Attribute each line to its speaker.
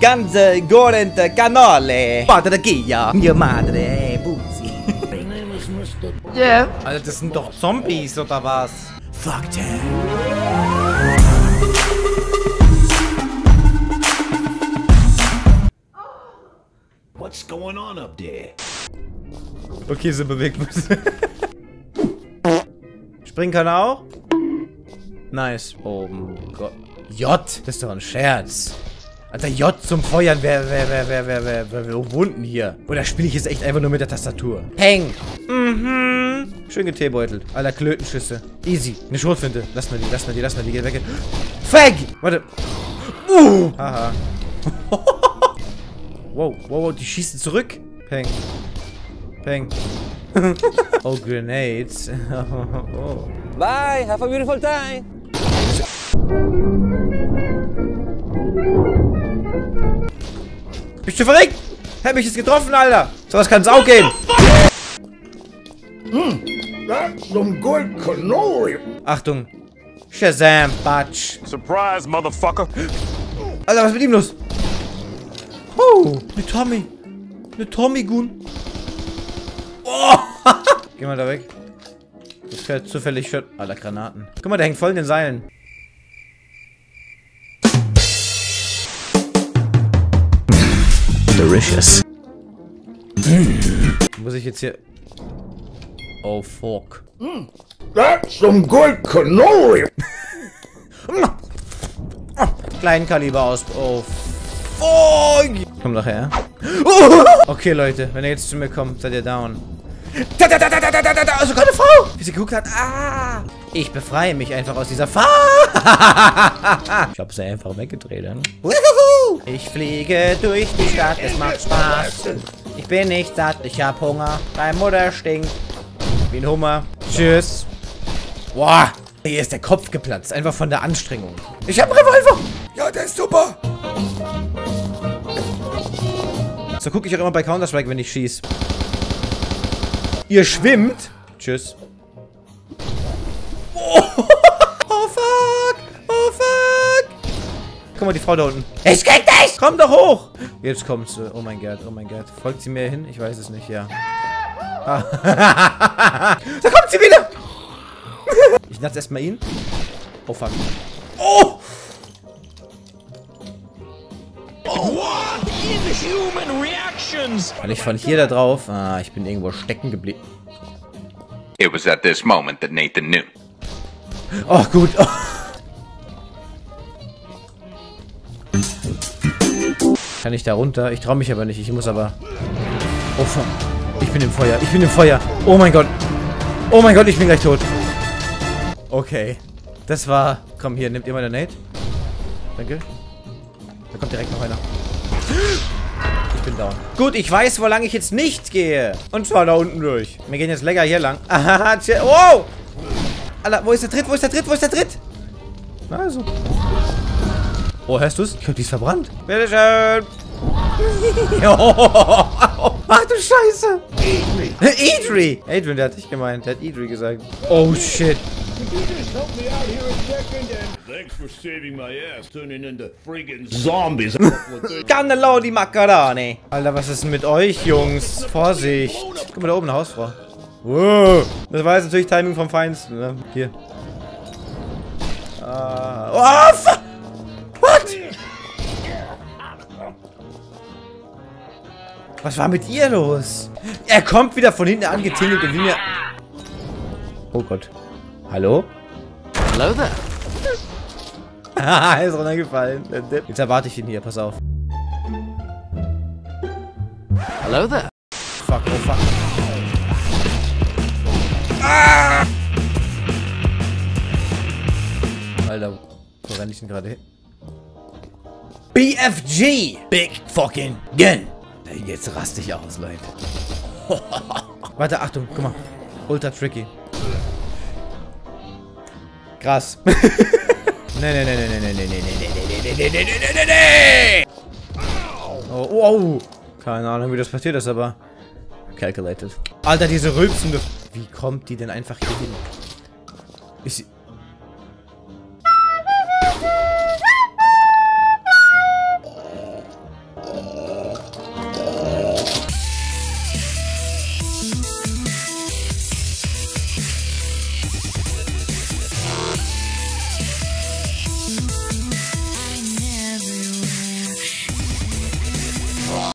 Speaker 1: Ganze gorente canole. Padre Gia. Mia madre, Busi. Yeah. Alter, das sind doch Zombies, oder was? Fuck them.
Speaker 2: What's going on up there?
Speaker 1: Okay, sind bewegt. Springen kann er auch? Nice. Oh Gott. J, das ist doch ein Scherz. Alter, J zum Feuern wäre wär, wär, wär, wär, wär, wär, wär wunden hier. Oder spiele ich jetzt echt einfach nur mit der Tastatur? Peng. Mhm. Schön geteebeutelt. Alter, Klötenschüsse. Easy. Eine Schrotflinte. Lass mal die, lass mal die, lass mal die. Geh weg. Fag! Warte. Uh. Haha. wow, wow, wow. Die schießen zurück. Peng. Peng. oh, Grenades. oh.
Speaker 3: Bye, have a beautiful time.
Speaker 1: Bist du verrückt? Hab mich jetzt getroffen, Alter. So was kann's auch gehen.
Speaker 2: That's some good cannoli.
Speaker 1: Achtung. Shazam, Batsch.
Speaker 4: Surprise, motherfucker.
Speaker 1: Alter, was ist mit ihm los? Oh, eine Tommy. Eine Tommy-Gun. Oh. Geh mal da weg. Das fährt zufällig schon. Alter, Granaten. Guck mal, der hängt voll in den Seilen.
Speaker 2: Delicious.
Speaker 1: Muss ich jetzt hier... Oh, fuck.
Speaker 2: That's some good cannoli.
Speaker 1: Kleinkaliber aus... Oh, fuck. Komm doch her. Okay, Leute. Wenn ihr jetzt zu mir kommt, seid ihr down. Da, da, da, da, da, da, da, da, also gerade Frau! Wie sie geguckt hat. Ah! Ich befreie mich einfach aus dieser Fahr. ich hab sie einfach weggedreht. Ich fliege durch die Stadt, es macht Spaß. Ich bin nicht satt, ich hab Hunger. Meine Mutter stinkt. Wie ein Hummer. Tschüss. Boah. Hier ist der Kopf geplatzt. Einfach von der Anstrengung. Ich hab einen Revolver. Ja, der ist super. So gucke ich auch immer bei Counter-Strike, wenn ich schieß. Ihr schwimmt. Tschüss. Oh, oh fuck. Oh fuck. Guck mal, die Frau da unten. Ich krieg dich. Komm doch hoch. Jetzt kommt sie. Oh mein Gott, oh mein Gott. Folgt sie mir hin? Ich weiß es nicht, ja. Ah. da kommt sie wieder. Ich lasse erstmal ihn. Oh fuck. Oh. Kann ich von hier da drauf? Ah, ich bin irgendwo stecken geblieben.
Speaker 5: It was at this moment that Nathan knew.
Speaker 1: Oh, gut. Oh. Kann ich da runter? Ich traue mich aber nicht. Ich muss aber... Oh, fuck. Ich bin im Feuer. Ich bin im Feuer. Oh mein Gott. Oh mein Gott, ich bin gleich tot. Okay. Das war... Komm, hier, nimmt ihr meine Nate. Danke. Da kommt direkt noch einer. Bin down. Gut, ich weiß, wo lang ich jetzt nicht gehe. Und zwar da unten durch. Wir gehen jetzt lecker hier lang. Aha, wow! Alter, wo ist der Tritt? Wo ist der Tritt? Wo ist der Tritt? Na also. Oh, hörst du's? Ich glaub, die ist verbrannt. Bitteschön. Ach du Scheiße. Idri. Adrian, der hat dich gemeint. Der hat Idri gesagt. Oh, shit.
Speaker 2: Thanks for saving my ass, turning into friggin' zombies.
Speaker 1: Cannello di Macaroni. Alter, was ist denn mit euch, Jungs? Vorsicht. Guck mal, da oben eine Hausfrau. Wow. Das war jetzt natürlich Timing vom Feinsten, ne? Hier. Ah. Oh, fuck. What? Was war mit ihr los? Er kommt wieder von hinten angetingelt und will mir... Oh Gott. Hallo?
Speaker 3: Hello there.
Speaker 1: Haha, er ist runtergefallen. Jetzt erwarte ich ihn hier, pass auf.
Speaker 3: Hello there.
Speaker 1: Fuck, oh fuck. Ah! Alter, wo renne ich denn gerade hin? BFG! Big fucking gun! Jetzt raste ich aus, Leute. Warte, Achtung, guck mal. Ultra tricky. Krass. nee, nee, nee, nee, nee, nee, nee, nee, nee, nee, nee, nee, nee, nee, nee, nee. Oh, wow. Keine Ahnung, wie das passiert ist, aber calculated. Alter, diese rülpsende... Wie kommt die denn einfach hier hin? Ist sie...